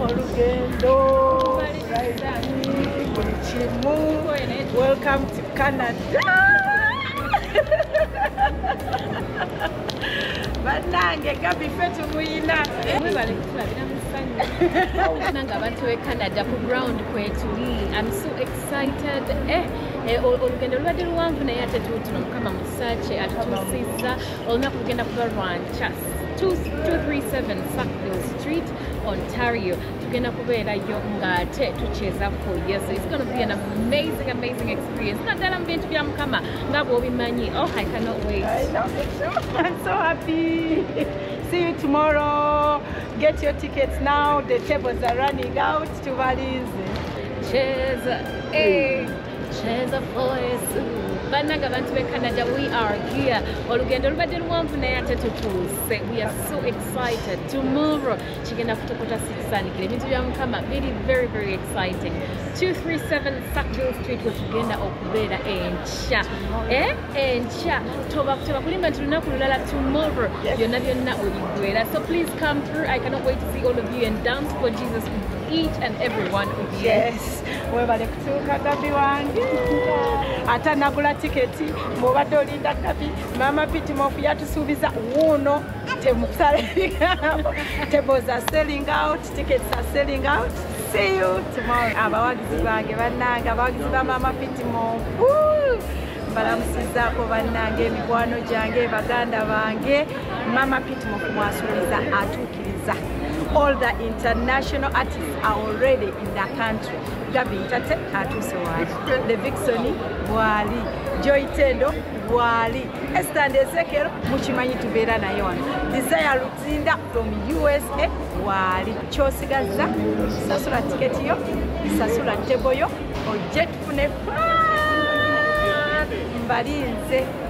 Olugendo. Kimu. Welcome to Canada. bannange gabi ffe tumuyina mwebale kutulabira mu ssanyu nanga abantu canada ku ground kwetuli i'm so excited eh, olugendo lubadde luwanvu naye ate tuutuno mukama musakye atutuusizza olunaku lugenda kuba lwanca 237 sackville street ontario tugenda kubeerayo ng'ate tukyeza for yesu it's gonna be an amazing amazing experience naddala mu bintu bya mukama nga bw'obimanyi oh i cannot wait I know it too. I'm so happy. See you tomorrow. Get your tickets now. The tables are running out to Valinze. cheza eh, cheza for yesu bannanga abantu b'e canada we are here. Olugendo lubadde luwanvu naye ate tutuuse we are so excited. Tomorrow kigenda kutokota situsaanikira ebintu bya mukama biri very very exciting. 237 sackville street wetugenda okubeera enkya Eh, enkya toba tebakulimba nti lunaku lulala tomorrow. Byonna byonna obigwera so please come through. I cannot wait to see all of you and dance for jesus each and every one of you. Yes. webale kutuuka gabi wange ate nagula tiketi bwobadde olinda gabi mama pitimof yatusuubiza wuuno temusale bigambo tables are selling out tickets are selling out. See you tomorrow. Abawagizi bange bannange abawagizi ba mama pitimof mbalamusizaako bannange emikwano gyange baganda bange. Mama pitimof mwasuubiza atuukiriza. All the international artists are already in the country. Gabi ntate atuuse waali. Levixon bwali joy tendo bwali estand ezekero mukimanyi tubeera naye wano. Desire luzinda from usa bwali kyosigaza sasula tiketi yo sasula tebo yo ojje tufune fa Barize.